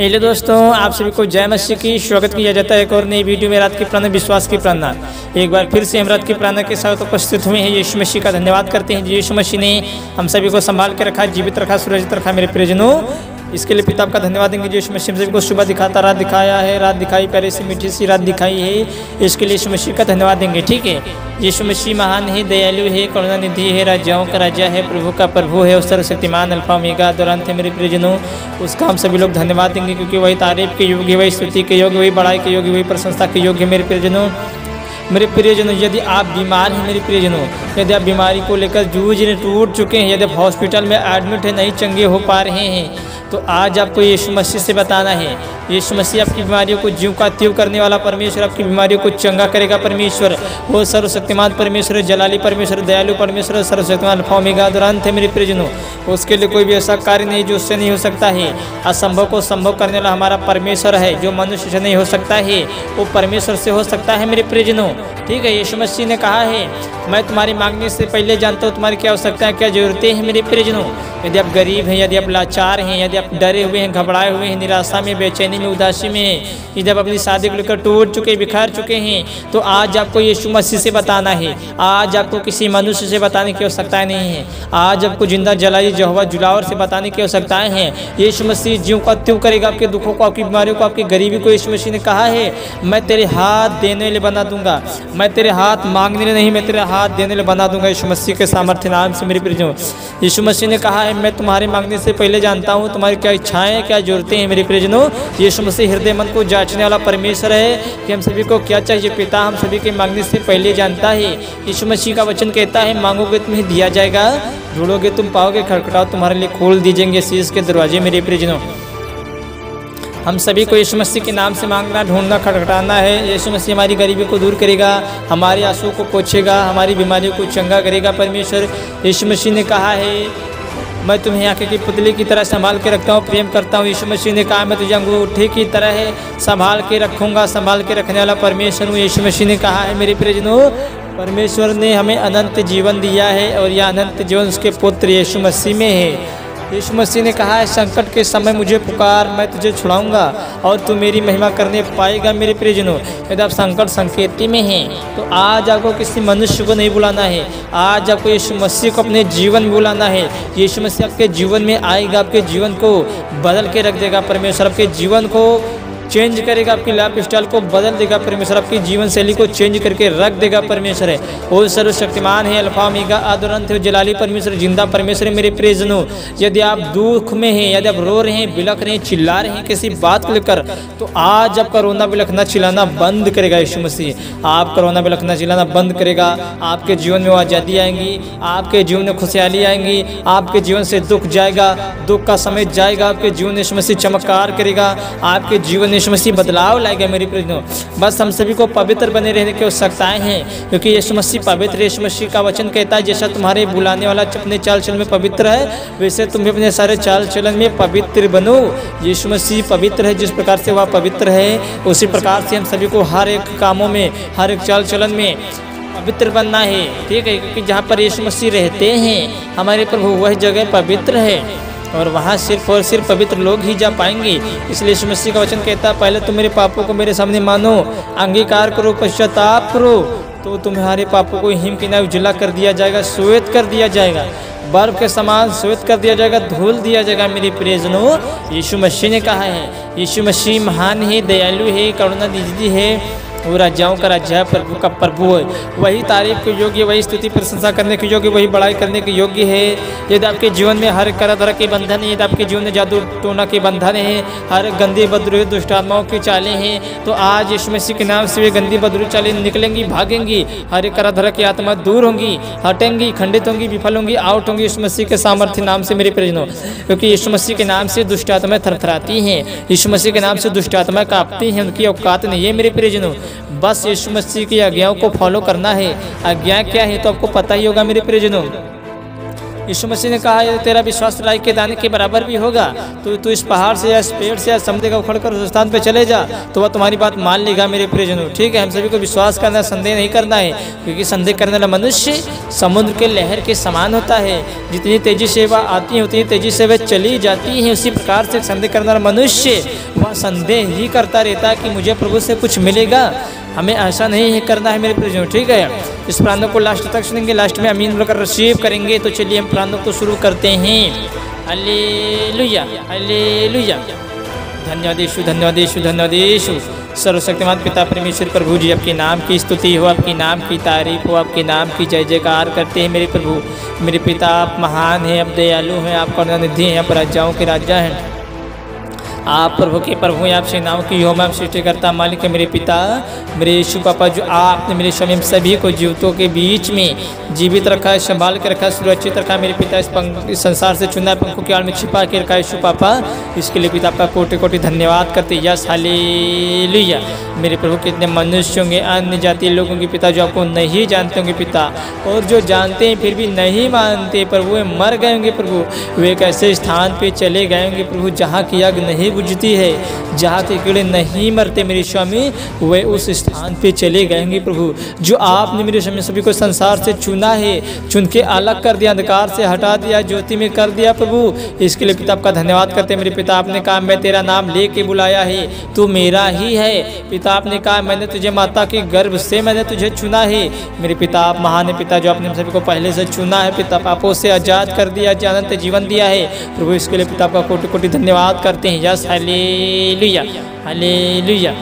Hello दोस्तों, आप सभी को जय मसीह की स्वागत किया जाता है एक और नई वीडियो में रात की प्रार्थना विश्वास की प्रार्थना एक बार फिर से हम रात की प्रार्थना के साथ उपस्थित हुए हैं। यीशु मसीह का धन्यवाद करते हैं। यीशु मसीह ने हम सभी को संभाल के रखा, जीवित रखा, सुरक्षित रखा, मेरे प्रियजनों। इसके लिए पिता का धन्यवाद देंगे जो यीशु मसीह को सुबह दिखाता, रात दिखाया है, रात दिखाई, प्यारे से मीठी सी रात दिखाई है। इसके लिए यीशु मसीह का धन्यवाद देंगे, ठीक है? यीशु मसीह महान है, दयालु है करुणा निधि है, राजाओं का राजा है, प्रभु का प्रभु है, उस सर्वशक्तिमान अल्फ़ा मेगा दौरान थे मेरे प्रियजनों, उसका हम सभी लोग धन्यवाद देंगे, क्योंकि वही तारीफ़ के योग्य, वही स्तुति के योग्य, वही बड़ाई के योग्य, वही प्रशंसा के योग्य, मेरे प्रियजनों। मेरे प्रियजनों, यदि आप बीमार हैं मेरे प्रियजनों, यदि आप बीमारी को लेकर जूझ रहे टूट चुके हैं, यदि आप हॉस्पिटल में एडमिट है, नहीं चंगे हो पा रहे हैं तो आज आपको यीशु मसीह से बताना है। यीशु मसीह आपकी बीमारियों को जीव का त्यू करने वाला परमेश्वर, आपकी बीमारियों को चंगा करेगा परमेश्वर। वो सर्वशक्तिमान परमेश्वर, जलाली परमेश्वर, दयालु परमेश्वर, सर्वशक्तिमान फौमिगा दौरान थे मेरे प्रियजनों। उसके लिए कोई भी ऐसा कार्य नहीं जो उससे नहीं हो सकता है। असंभव को संभव करने वाला हमारा परमेश्वर है। जो मनुष्य से नहीं हो सकता है, वो परमेश्वर से हो सकता है मेरे प्रियजनों। ठीक है, यीशु मसीह ने कहा है, मैं तुम्हारी मांगने से पहले जानता हूँ तुम्हारी क्या आवश्यकता है क्या जरूरतें हैं मेरे प्रियजनों। यदि आप गरीब हैं, यदि आप लाचार हैं, यदि आप डरे हुए हैं, घबराए हुए हैं, निराशा में, बेचैनी में, उदासी में यदि आप अपनी शादी को लेकर टूट चुके, बिखार चुके हैं तो आज आपको यीशु मसीह से बताना है। आज आपको किसी मनुष्य से बताने की आवश्यकता नहीं है। आज आपको ज़िंदा जलाई जहवा जुलावर से बताने की आवश्यकताएँ हैं। यीशु मसीह जीव का त्यों करेगा, आपके दुखों को, आपकी बीमारियों को, आपकी गरीबी को यीशु मसीह ने कहा है, मैं तेरे हाथ देने लिए बना दूँगा। मैं तेरे हाथ मांगने नहीं, मैं तेरे हाथ देने लिए बना दूँगा। यीशु मसीह के सामर्थ्य नाम से मेरी प्रियो, यीशु मसीह ने कहा है, मैं तुम्हारे मांगने से पहले जानता हूँ, तुम्हारी क्या इच्छाएँ, क्या जरूरतें हैं मेरे प्रियजनों यीशु मसीह हृदय मन को जांचने वाला परमेश्वर है कि हम सभी को क्या चाहिए। पिता हम सभी के मांगने से पहले जानता है। यीशु मसीह का वचन कहता है, मांगोगे तुम्हें दिया जाएगा, ढूंढोगे तुम पाओगे, खड़खड़ाओ तुम्हारे लिए खोल दीजेंगे शीश के दरवाजे मेरे प्रियजनों हम सभी को यीशु मसीह के नाम से मांगना, ढूंढना, खटखटाना है। यीशु मसीह हमारी गरीबी को दूर करेगा, हमारे आँसू को पोछेगा, हमारी बीमारियों को चंगा करेगा। परमेश्वर, यीशु मसीह ने कहा है, मैं तुम्हें आँखें की पुतली की तरह संभाल के रखता हूँ, प्रेम करता हूँ। यीशु मसीह ने कहा, मैं तुझे अंगूठे की तरह है, संभाल के रखूँगा, संभाल के रखने वाला परमेश्वर हूँ। यीशु मसीह ने कहा है, मेरे प्रियजनों, परमेश्वर ने हमें अनंत जीवन दिया है और यह अनंत जीवन उसके पुत्र यीशु मसीह में है। यीशु मसीह ने कहा है संकट के समय मुझे पुकार, मैं तुझे छुड़ाऊँगा और तू मेरी महिमा करने पाएगा मेरे प्रियजनों। यदि आप संकट संकेती में हैं तो आज आपको किसी मनुष्य को नहीं बुलाना है। आज आपको यीशु मसीह को अपने जीवन में बुलाना है। यीशु मसीह आपके जीवन में आएगा, आपके जीवन को बदल के रख देगा। परमेश्वर आपके जीवन को चेंज करेगा आपकी लाइफ स्टाइल को, बदल देगा परमेश्वर आपकी जीवन शैली को चेंज करके रख देगा परमेश्वर है वो सर्वशक्तिमान है, अल्फ़ा मीगा आदुरंत है जलाली परमेश्वर, ज़िंदा परमेश्वर मेरे प्रियजनों। यदि आप दुख में हैं, यदि आप रो रहे हैं, बिलख रहे हैं, चिल्ला रहे हैं किसी बात को लेकर तो आज आप रोना बिलखना चिल्लाना बंद करेगा यीशु मसीह। आप रोना बिलखना चिल्लाना बंद करेगा। आपके जीवन में वो आज़ादी आएँगी, आपके जीवन में खुशहाली आएँगी, आपके जीवन से दुख जाएगा, दुख का समय जाएगा, आपके जीवन यीशु मसीह चमत्कार करेगा, आपके जीवन यीशु मसीह बदलाव लाएगा मेरी प्रियजनों बस हम सभी को पवित्र बने रहने की आवश्यकताएँ हैं, क्योंकि यीशु मसीह पवित्र यीशु मसीह का वचन कहता है, जैसा तुम्हारे बुलाने वाला अपने चाल चलन में पवित्र है, वैसे तुम भी अपने सारे चाल चलन में पवित्र बनो। यीशु मसीह पवित्र है, जिस प्रकार से वह पवित्र है, उसी प्रकार से हम सभी को हर एक कामों में, हर एक चाल चलन में पवित्र बनना है। ठीक है, क्योंकि जहाँ पर यीशु मसीह रहते हैं, हमारे प्रभु वह जगह पवित्र है। और वहाँ सिर्फ़ और सिर्फ़ पवित्र लोग ही जा पाएँगे। इसलिए मसीह का वचन कहता है, पहले तुम मेरे पापों को मेरे सामने मानो, अंगीकार करो, पश्चाताप करो तो तुम्हारे पापों को हिम के नाव उजला कर दिया जाएगा, श्वेत कर दिया जाएगा, बर्फ़ के समान श्वेत कर दिया जाएगा, धूल दिया जाएगा मेरी प्रियजनों। यीशु मसीह ने कहा है, यीशु मसीह महान है, दयालु है करुणा निधि है। वो राजाओं का राजा है प्रभु का प्रभु है। वही तारीफ़ के योग्य, वही स्तुति, प्रशंसा करने के योग्य, वही बड़ाई करने के योग्य है। यदि आपके जीवन में हर तरह तरह के बंधन है, यदि आपके जीवन में जादू टोना के बंधन है, हर गंदी बद्रू दुष्टात्माओं की चालें हैं तो आज यीशु मसीह के नाम से वे गंदी बद्रू चालें निकलेंगी, भागेंगी। हर तरह तरह की आत्मा दूर होंगी, हटेंगी, खंडित होंगी, विफल होंगी आउट होंगी यीशु मसीह के सामर्थ्य नाम से मेरे परिजनों क्योंकि यीशु मसीह के नाम से दुष्ट आत्माएँ थरथराती हैं, यीशु मसीह के नाम से दुष्ट आत्माएँ कांपती हैं, उनकी औकात नहीं है मेरे परिजनों बस यीशु मसीह की आज्ञाओं को फॉलो करना है। आज्ञा क्या है तो आपको पता ही होगा मेरे प्रियजनों। यीशु मसीह ने कहा तेरा विश्वास राई के दाने के बराबर भी होगा तो तू इस पहाड़ से या इस पेड़ से या समुद्र का उखड़ कर उस स्थान पर चले जा तो वह तुम्हारी बात मान लेगा, मेरे प्रियजनों। ठीक है, हम सभी को विश्वास करना संदेह नहीं करना है, क्योंकि संदेह करने वाला मनुष्य समुद्र के लहर के समान होता है। जितनी तेज़ी से वह आती है, उतनी तेज़ी से वह चली जाती है। उसी प्रकार से संदेह करने वाला मनुष्य वह संदेह ही करता रहता है कि मुझे प्रभु से कुछ मिलेगा। हमें ऐसा नहीं है करना है मेरे प्रभु ठीक है? इस प्रांतों को लास्ट तक सुनेंगे लास्ट में अमीन बोलकर रिसीव करेंगे तो चलिए हम प्रांतों को शुरू करते हैं। हले लुया हले लुया धन्यवाद यीशु धन्यवाद यीशु धन्यवाद यीशु। सर्वशक्तिमान पिता परमेश्वर प्रभु जी, आपके नाम की स्तुति हो, आपके नाम की तारीफ़ हो, आपके नाम की जय जयकार करते हैं मेरे प्रभु। मेरे पिता आप महान हैं, आप दयालु हैं, आप करुणानिधि हैं, आप राजाओं के राजा हैं। आप प्रभु के प्रभु आप सेनाओं की योम आप सृष्टि करता मालिक मेरे पिता मेरे यीशु पापा जो आपने मेरे समय सभी को जीवितों के बीच में जीवित रखा है संभाल के रखा सुरक्षित रखा मेरे पिता इस, इस संसार से चुना पंखों के आड़ में छिपा के रखा यीशु पापा। इसके लिए पिता आपका कोटि कोटि धन्यवाद करते यस हाले मेरे प्रभु कितने मनुष्य होंगे अन्य जातीय लोगों के पिता जो आपको नहीं जानते होंगे पिता और जो जानते हैं फिर भी नहीं मानते प्रभु मर गए होंगे प्रभु। वे एक ऐसे स्थान पर चले गए होंगे प्रभु जहाँ की यज्ञ नहीं बुझती है। जहाँ कीड़े नहीं मरते मेरे स्वामी, वे उस स्थान पे चले गएँगे प्रभु, जो आपने मेरे स्वामी सभी को संसार से चुना है, चुन के अलग कर दिया, अंधकार से हटा दिया, ज्योति में कर दिया प्रभु। इसके लिए पिता आपका धन्यवाद करते मेरे पिता, आपने कहा, मैं तेरा नाम ले के बुलाया है, तू मेरा ही है। पिता, आपने कहा, मैंने तुझे माता के गर्भ से मैंने तुझे चुना है। मेरे पिता, आप महान पिता, जो आपने सभी को पहले से चुना है, पिता, पापों से आज़ाद कर दिया जानते जीवन दिया है। प्रभु, इसके लिए पिता आपका कोटि कोटि धन्यवाद करते हैं। यस हले लुया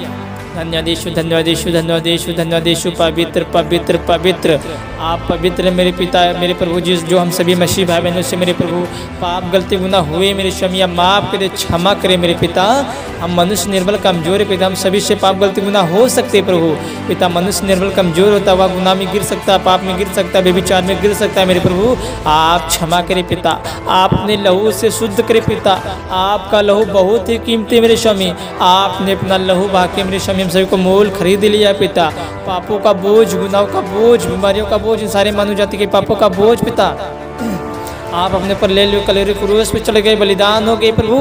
धन्यवाद यीशु धन्यवादेशु धन्यवादेशु धन्यवादेशु धन्यवादेशु पवित्र पवित्र पवित्र। आप पवित्र मेरे पिता, मेरे प्रभु जी जो हम सभी मसीह भाई बहनों से मेरे प्रभु, पाप गलती गुना हुए मेरे स्वामी माफ़ करे, क्षमा करे मेरे पिता। हम मनुष्य निर्बल, कमज़ोर है पिता, हम सभी से पाप, गलती गुना हो सकते प्रभु। पिता, मनुष्य निर्बल, कमज़ोर होता हुआ गुना में गिर सकता पाप में गिर सकता है बेविचार में गिर सकता है, मेरे प्रभु। आप क्षमा करे पिता। आपने लहू से शुद्ध करे पिता। आपका लहू बहुत ही कीमती मेरे स्वामी। आपने अपना लहू बहा के मेरे स्वामी, हम सभी को मोल खरीद लिया पिता। पापों का बोझ, गुनाहों का बोझ, बीमारियों का बोझ इन सारे मानव जाति के पापों का बोझ, पिता। आप अपने पर ले लो कलेरी क्रूस पे चले गए, बलिदान हो गए प्रभु,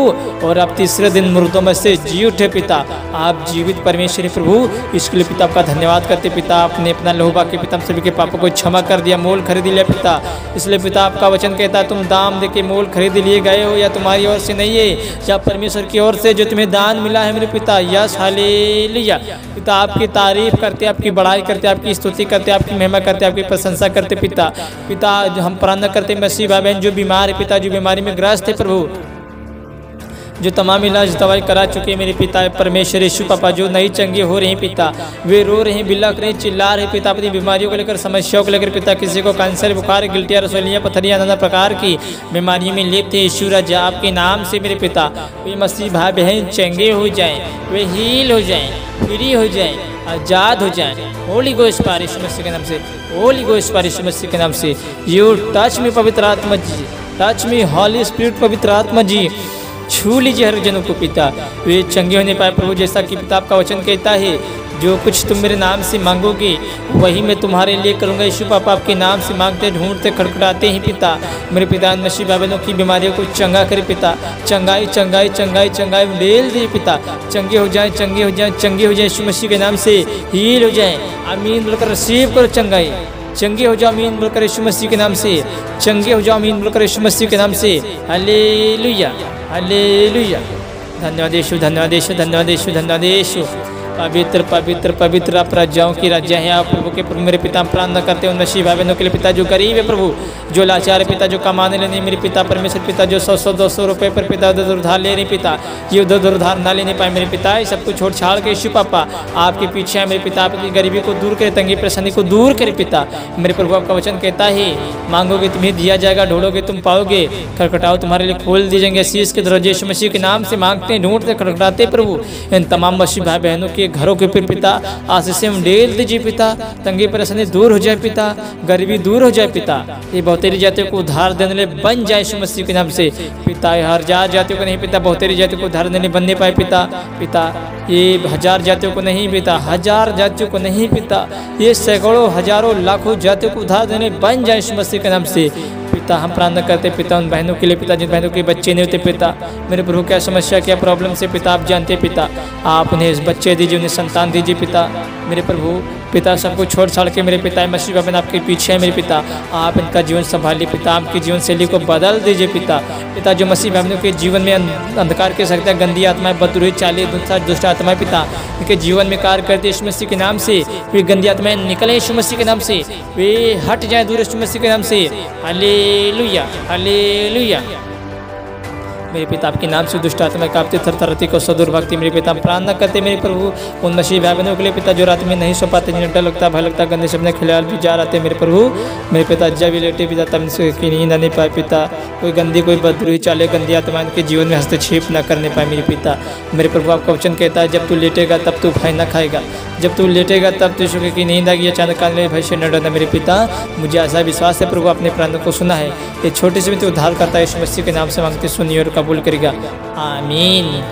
और आप तीसरे दिन मृतों में से जी उठे पिता। आप जीवित परमेश्वरी प्रभु, इसके लिए पिता आपका धन्यवाद करते पिता, आपने अपना लोहबा के पिता सभी के पापों को क्षमा कर दिया, मोल खरीद लिया पिता। इसलिए पिता, आपका वचन कहता है, तुम दाम दे के मोल खरीद लिए गए हो, या तुम्हारी ओर से नहीं है, या परमेश्वर की ओर से जो तुम्हें दान मिला है मेरे पिता, यस हाले लिया पिता, आपकी तारीफ़ करते आपकी बड़ाई करते आपकी स्तुति करते आपकी महिमा करते आपकी प्रशंसा करते पिता। पिता, हम प्रार्थना करते मसीह बाबा जो बीमार है पिताजी बीमारी में ग्रस्त है प्रभु। जो तमाम इलाज दवाई करा चुके मेरे पिता परमेश्वर यीशु पापा, जो नहीं चंगे हो रहे हैं पिता। वे रो रहे हैं बिलक रहे चिल्ला रहे पिता। अपनी बीमारियों को लेकर, समस्याओं को लेकर पिता किसी को कैंसर, बुखार, गिल्टिया रसोलियाँ पथरियाँ, नाना प्रकार की बीमारियों में लिप्त है। यीशु राजा, आपके नाम से मेरे पिता, वे मसीह भाई बहन चंगे हो जाएँ, वे हील हो जाएँ, फ्री हो जाएँ, आज़ाद हो जाए। होली गोश पारिश मसीह के नाम से होली गोश पारिश मसीह के नाम से। यू टच में पवित्र आत्मा जी। टच में हॉली स्पिरिट पवित्र आत्मा जी। छू लीजिए हर जनों को पिता। वे चंगे होने पाए प्रभु जैसा कि पिता आपका वचन कहता है, जो कुछ तुम मेरे नाम से मांगोगे, वही मैं तुम्हारे लिए करूँगा। यीशु पापा आपके नाम से मांगते, ढूंढते, खड़खड़ाते ही पिता। मेरे पिता मसीह बाबनों की बीमारियों को चंगा करे पिता। चंगाई चंगाई चंगाई चंगाई डेल दिए पिता। चंगे हो जाए, चंगे हो जाए, चंगे हो जाए, यीशु मसीह के नाम से हील हो जाए। अमीन बोलकर रिसीव करो चंगाई। चंगे हो जाओ अमीन बोलकर यीशु मसीह के नाम से। चंगे हो जाओ अमीन बोलकर यीशु मसीह के नाम से। हले हले लुया धन्यवाद यीशु धन्यवाद पवित्र पवित्र पवित्र आप राजाओं की राज्य हैं। आप प्रभु के प्रभु, मेरे पिता प्रार्थना करते हैं नशी भाई बहनों के लिए पिता जो गरीब है प्रभु, जो लाचार है पिता, जो कमाने लेने, मेरे पिता परमेश्वर, पिता जो सौ सौ, दो सौ रुपये पर पिता उधर उधार ले रहे पिता, ये उधर उधर उधार ना लेने पाए मेरे पिता सब कुछ छोड़ छाड़ के यीशु पापा, आपके पीछे है मेरे पिता आपकी गरीबी को दूर करे, तंगी परेशानी को दूर करे पिता। मेरे प्रभु आपका वचन कहता है, मांगोगे तुम्हें दिया जाएगा ढूंढोगे तुम पाओगे, खड़खटाओ तुम्हारे लिए खोल दिए जाएँगे शीश के दरवाजे मसीह के नाम से मांगते हैं, ढूंढते खड़खटाते प्रभु। इन तमाम मसीह भाई बहनों के घरों के फिर पिता आशीष हम डेल दीजिए पिता, तंगी परेशानी दूर हो जाए पिता, गरीबी दूर हो जाए पिता। ये बहुतेरी जातियों को उधार देने ले बन जाए यीशु मसीह के नाम से। पिता हर हज़ार जातियों को नहीं पिता, बहुतेरी जातियों को उधार देने बनने पाए पिता। पिता, ये हज़ार जातियों को नहीं पिता, हज़ार जातियों को नहीं पिता। ये सैकड़ों, हज़ारों, लाखों जातियों को उधार देने बन जाए यीशु मसीह के नाम से। पिता, हम प्रार्थना करते पिता, उन बहनों के लिए, पिता, जिन बहनों के बच्चे नहीं होते, पिता। मेरे प्रभु, क्या समस्या, क्या प्रॉब्लम से पिता, आप जानते पिता। आप उन्हें बच्चे दीजिए, उन्हें संतान दीजिए, पिता। मेरे प्रभु पिता सब कुछ छोड़ छाड़ के मेरे पिता मसीह बाबन आपके पीछे है मेरे पिता। आप इनका जीवन संभालिए पिता, आपकी जीवन शैली को बदल दीजिए पिता। पिता जो मसीह बाबनों के जीवन में अंधकार के सकता है गंदी आत्माएँ बदरुही चाली, दुष्ट आत्माएँ पिता, इनके जीवन में कार्य करते यीशु मसीह के नाम से, वे गंदी आत्माएँ निकले यीशु मसीह के नाम से, वे हट जाए दूर यीशु मसीह के नाम से। हले लुया हले लुया मेरे पिता आपके नाम से दुष्ट आत्मा कापते थर थरती को सदुर भक्ति मेरे पिता प्राण न करते मेरे प्रभु। उन नशीब भाई बहनों के लिए पिता जो रात में नहीं सो पाते, जिन्हें डर लगता, भय लगता, गंदे सपने खिलाल भी जा रहे मेरे प्रभु। मेरे पिता जब भी लेटे पिता तब से नींद नहीं पाए पिता। कोई गंदी, कोई बदरूही चाले गंदी आत्मा के जीवन में हस्तक्षेप न करने पाए मेरे पिता। मेरे प्रभु, आपका वचन कहता है, जब तू लेटेगा, तब तू भाई न खाएगा। जब तू लेटेगा, तब तू शुक्र की नींद आएगी अचानक कान में से न डरना मेरे पिता। मुझे ऐसा विश्वास है, प्रभु अपने प्राणों को सुना है। ये छोटे से भी तू उद्धार करता है इस मसीह के नाम से मांगते, सुनिए और कबूल करेगा आमीन।